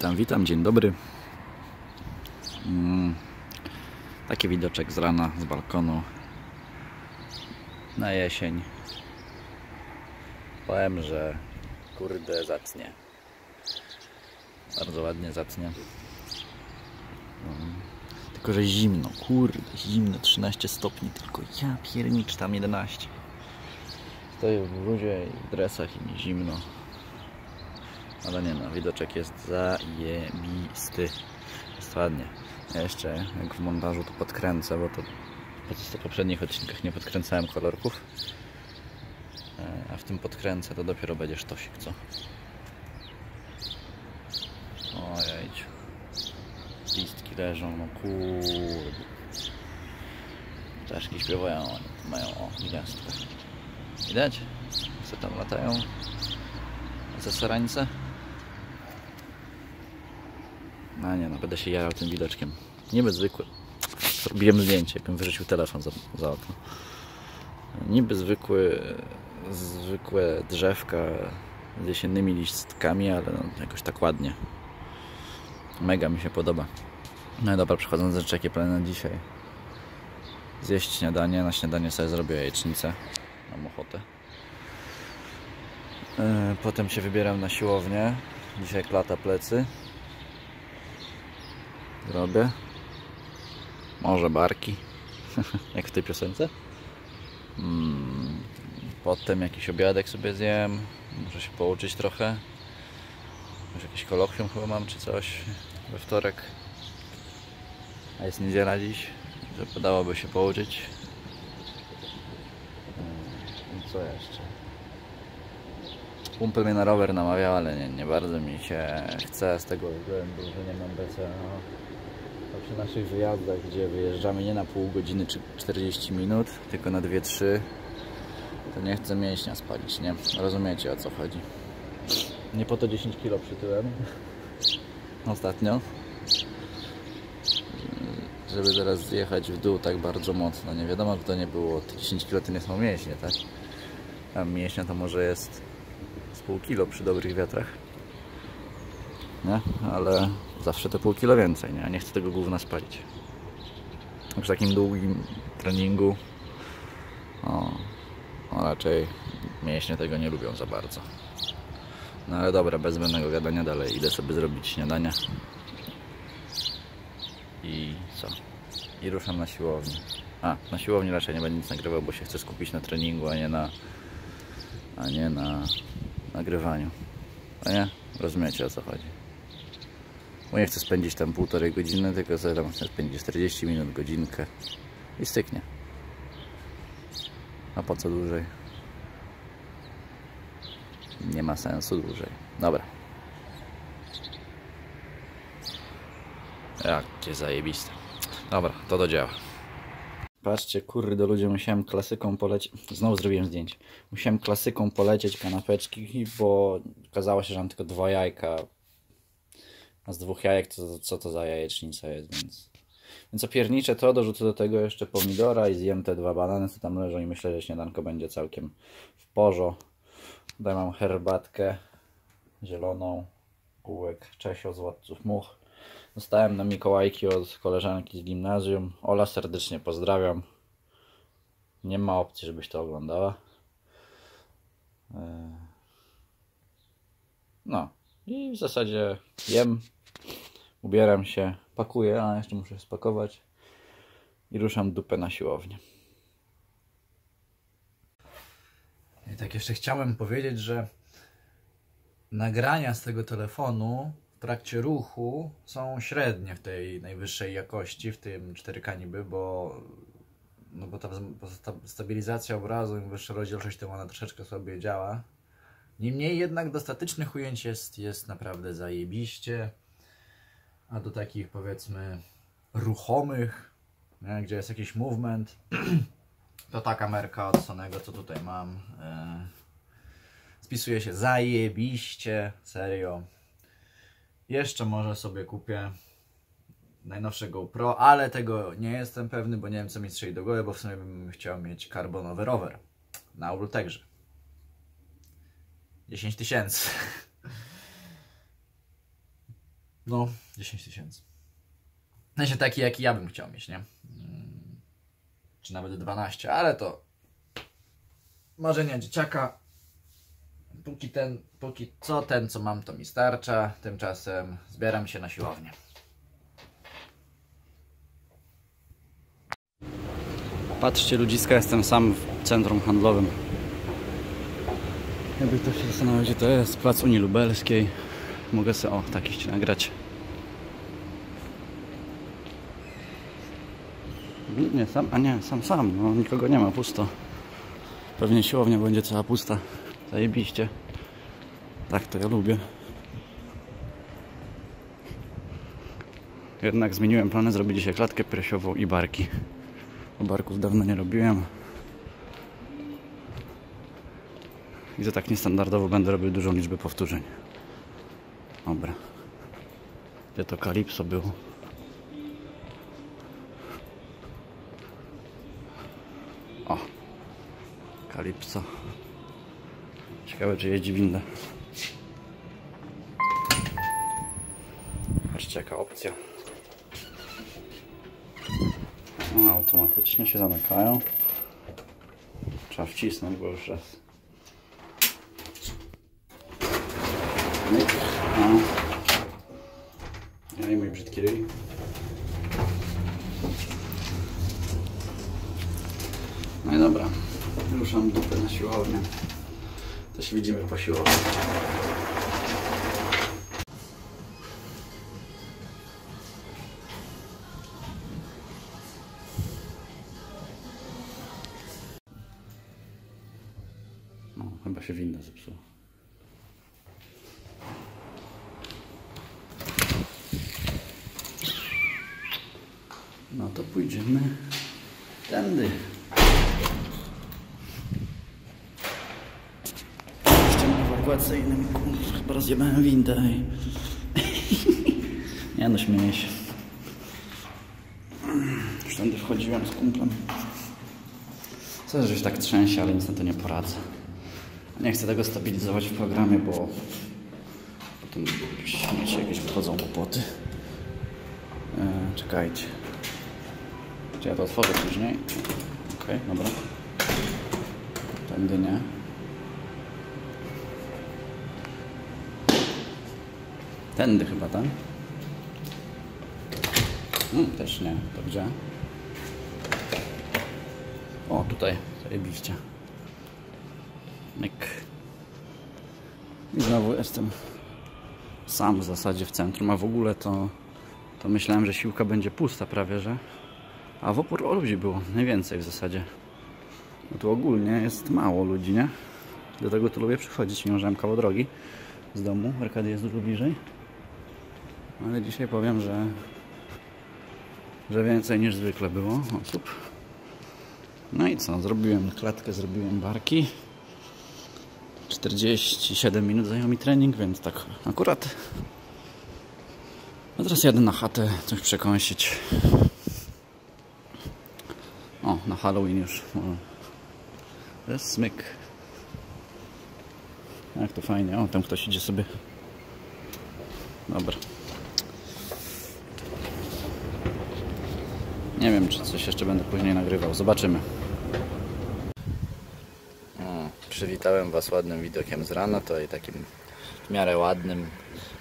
Witam, witam, dzień dobry. Mm, taki widoczek z rana, z balkonu na jesień. Powiem, że kurde zacnie. Bardzo ładnie zacnie. Mm, tylko, że zimno, kurde, zimno, 13 stopni tylko. Ja piernicz tam 11. Stoję w bluzie i w dresach i mi zimno. Ale nie no, widoczek jest zajebisty. Jest ładnie. Ja jeszcze jak w montażu to podkręcę, bo to po poprzednich odcinkach nie podkręcałem kolorków. E, a w tym podkręcę to dopiero będzie sztosik, co? Ojejciu. Listki leżą, no kurde. Ptaszki śpiewają, oni mają o gwiazdkę. Widać? Co tam latają? Zasarańce? No nie no, będę się jarał tym widoczkiem. Niby zwykły. Zrobiłem zdjęcie, jakbym wyrzucił telefon za, za okno. Niby zwykły, zwykłe drzewka z jesiennymi listkami, ale no, jakoś tak ładnie. Mega mi się podoba. No i dobra, przechodząc do rzeczy, jakie plany na dzisiaj. Zjeść śniadanie. Na śniadanie sobie zrobię jajecznicę. Mam ochotę. Yy, Potem się wybieram na siłownię. Dzisiaj klata plecy. Robię. Może barki. Jak w tej piosence. Mm, Potem jakiś obiadek sobie zjem. Muszę się pouczyć trochę. Może jakieś kolokwium chyba mam czy coś we wtorek. A jest niedziela dziś, że podałoby się pouczyć. Yy, I co jeszcze? Kumpel mnie na rower namawiał, ale nie, nie bardzo mi się chce z tego względu, że nie mam BC. No. To przy naszych wyjazdach, gdzie wyjeżdżamy nie na pół godziny czy 40 minut, tylko na 2-3, to nie chcę mięśnia spalić, nie? Rozumiecie o co chodzi. Nie po to 10 kg przytyłem ostatnio, żeby teraz zjechać w dół tak bardzo mocno. Nie wiadomo, kto nie było. Te 10 kg to nie są mięśnie, tak? A mięśnia to może jest pół kilo przy dobrych wiatrach. Nie? Ale zawsze to pół kilo więcej, nie? Nie chcę tego gówna spalić. Przy takim długim treningu o, o raczej mięśnie tego nie lubią za bardzo. No ale dobra, bez zbędnego gadania dalej. Idę sobie zrobić śniadania. I co? I ruszam na siłownię. A, na siłowni raczej nie będę nic nagrywał, bo się chcę skupić na treningu, a nie na a nie na nagrywaniu. A nie? Rozumiecie o co chodzi. Bo nie chcę spędzić tam półtorej godziny, tylko sobie tam chcę spędzić 40 minut, godzinkę i styknie. A po co dłużej? Nie ma sensu dłużej. Dobra. Jakie zajebiste. Dobra, to do dzieła. Patrzcie, kurde, ludzie, musiałem klasyką polecieć. Znowu zrobiłem zdjęcie. Musiałem klasyką polecieć kanapeczki, bo okazało się, że mam tylko dwa jajka. A z dwóch jajek to co to za jajecznica jest, więc. Więc opierniczę to, dorzucę do tego jeszcze pomidora i zjem te dwa banany, co tam leżą i myślę, że śniadanko będzie całkiem w porzo. Tutaj mam herbatkę zieloną, kółek czesio z władców much. Dostałem na Mikołajki od koleżanki z gimnazjum. Ola serdecznie pozdrawiam. Nie ma opcji, żebyś to oglądała. E, No i w zasadzie jem, ubieram się, pakuję, a jeszcze muszę spakować i ruszam dupę na siłownię. I tak jeszcze chciałem powiedzieć, że nagrania z tego telefonu trakcie ruchu są średnie w tej najwyższej jakości, w tym 4K niby, bo, no bo ta, ta stabilizacja obrazu, im wyższa rozdzielczość, tym ona troszeczkę słabiej działa. Niemniej jednak do statycznych ujęć jest, jest naprawdę zajebiście, a do takich powiedzmy ruchomych, nie, gdzie jest jakiś movement, to ta kamerka od Sonego, co tutaj mam, e, spisuje się zajebiście, serio. Jeszcze może sobie kupię najnowsze GoPro, ale tego nie jestem pewny, bo nie wiem co mi strzeli do głowy, bo w sumie bym chciał mieć karbonowy rower na Eurotegrze. 10 tysięcy. No, 10 tysięcy. W sensie taki, jaki ja bym chciał mieć, nie? Mm, Czy nawet 12, ale to marzenia dzieciaka. Póki ten, póki co ten, co mam, to mi starcza. Tymczasem zbieram się na siłownię. Patrzcie ludziska, jestem sam w centrum handlowym. Jakby ktoś się zastanawiał gdzie to jest, plac Unii Lubelskiej. Mogę sobie, o, tak iść nagrać. Nie, sam, a nie, sam, sam, no nikogo nie ma, pusto. Pewnie siłownia będzie cała pusta. Zajebiście. Tak to ja lubię. Jednak zmieniłem plany, zrobić dzisiaj klatkę piersiową i barki. Bo barków dawno nie robiłem. I to tak niestandardowo będę robił dużą liczbę powtórzeń. Dobra. Gdzie to Kalipso było? O. Kalipso. Ciekawe czy jeździ winda. Patrzcie jaka opcja. No, automatycznie się zamykają. Trzeba wcisnąć, bo już raz. No. Ja i mój brzydki ryj. No i dobra. Ruszam dupę na siłownię. To się widzimy po siłowni. No, chyba się winda zepsuła. No to pójdziemy tędy. Jeszcze ewakuacyjnym. Chyba rozjebałem windę. Nie no, śmieję się. Już tędy wchodziłem z kumplem. Co, że się tak trzęsie, ale nic na to nie poradzę. Nie chcę tego stabilizować w programie, bo potem śmiecie jakieś wchodzą kłopoty. E, czekajcie. Czy ja to otworzę później? Okej, dobra. Tędy nie. Tędy chyba, tak? Hmm, też nie. Gdzie? O, tutaj. Zajebiście. Myk. I znowu jestem sam w zasadzie w centrum, a w ogóle to, to myślałem, że siłka będzie pusta prawie, że a w opór ludzi było, najwięcej w zasadzie. No tu ogólnie jest mało ludzi, nie? Dlatego tu lubię przychodzić, mimo że mam kawał drogi z domu. Arkady jest dużo bliżej. Ale dzisiaj powiem, że że więcej niż zwykle było osób. No i co? Zrobiłem klatkę, zrobiłem barki. 47 minut zajął mi trening, więc tak akurat. A teraz jadę na chatę coś przekąsić. O, na Halloween już. To jest smyk. Jak to fajnie. O, tam ktoś idzie sobie. Dobra. Nie wiem, czy coś jeszcze będę później nagrywał. Zobaczymy. O, przywitałem Was ładnym widokiem z rana. To i takim w miarę ładnym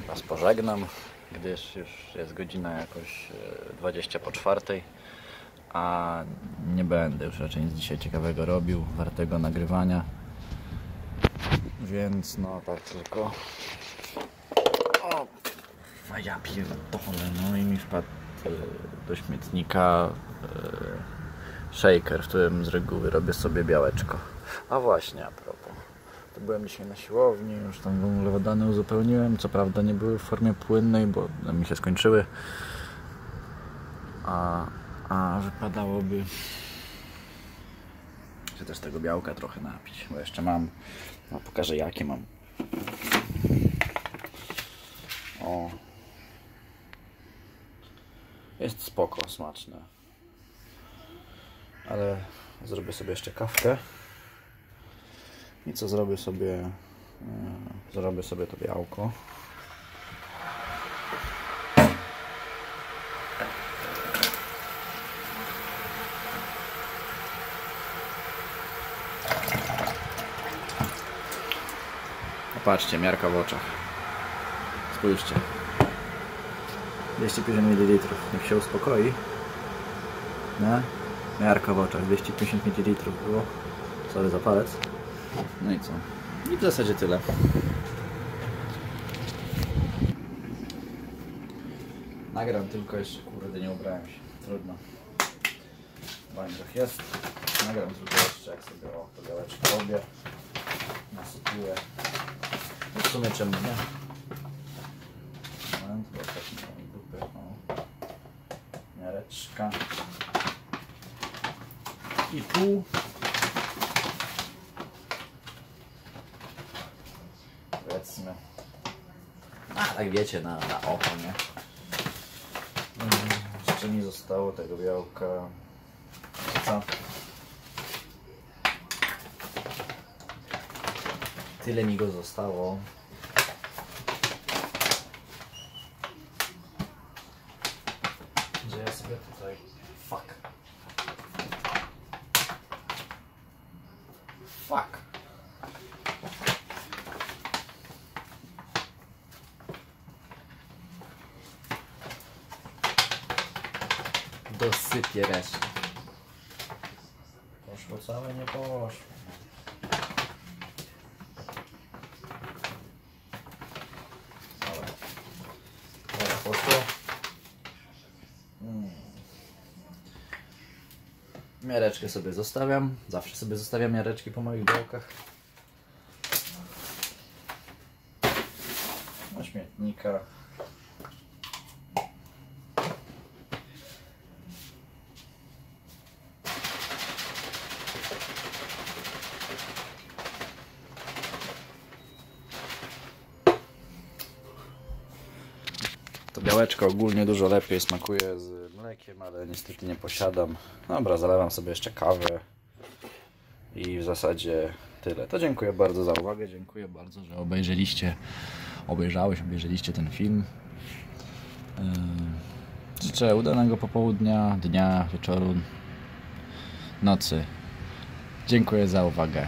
Was pożegnam, gdyż już jest godzina jakoś e, 20 po czwartej. A nie będę już raczej nic dzisiaj ciekawego robił, wartego nagrywania. Więc no tak tylko. O, ja pierdolę, no i mi wpadł e, do śmietnika e, shaker, w którym z reguły robię sobie białeczko. A właśnie, a propos. To byłem dzisiaj na siłowni, już tam węglowodany uzupełniłem. Co prawda nie były w formie płynnej, bo mi się skończyły. A, a wypadałoby się też tego białka trochę napić, bo jeszcze mam, no pokażę jakie mam. O. Jest spoko, smaczne. Ale zrobię sobie jeszcze kawkę. I co zrobię sobie? E, zrobię sobie to białko. Patrzcie, miarka w oczach. Spójrzcie. 250 ml. Niech się uspokoi. No, miarka w oczach. 250 ml było. Sorry za palec. No i co? I w zasadzie tyle. Nagram tylko jeszcze, kurde, nie ubrałem się. Trudno. Węgrzech jest. Nagram tylko jeszcze, jak sobie o, to gałeczkę robię. Nasypuję. No w sumie czemu nie? Moment, bo tak nie mam dupy. O. Miareczka. I pół. Powiedzmy. A, tak wiecie, na, na oko, nie? Mm, Jeszcze mi zostało tego białka. Co? Tyle mi go zostało. Sobie tutaj. Fuck. Fuck. Dosypię resztę. Poszło całe, nie poszło. Dobra. Dobra, poszło. Mm. Miareczkę sobie zostawiam. Zawsze sobie zostawiam miareczki po moich białkach. Na śmietnika. To białeczko ogólnie dużo lepiej smakuje z ale niestety nie posiadam. Dobra, zalewam sobie jeszcze kawę i w zasadzie tyle. To dziękuję bardzo za uwagę, dziękuję bardzo, że obejrzeliście, obejrzałeś, obejrzeliście ten film. Yy, Życzę udanego popołudnia, dnia, wieczoru, nocy. Dziękuję za uwagę.